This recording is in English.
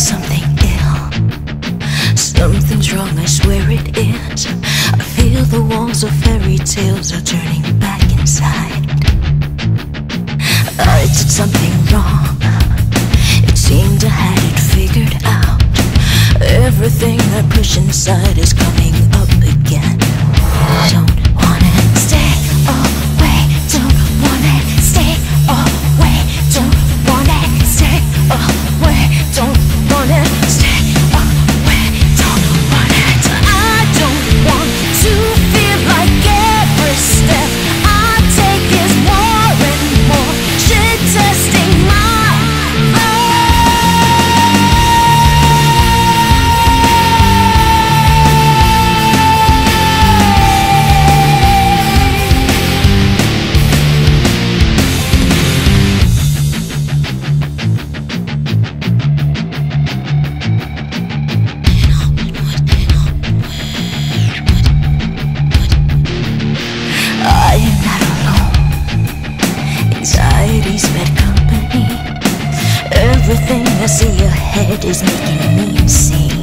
something ill. Something's wrong, I swear it is. I feel the walls of fairy tales are turning back inside. I did something wrong. It seemed I had it figured out. Everything I push inside is coming up again. Don't Everything I see ahead is making me insane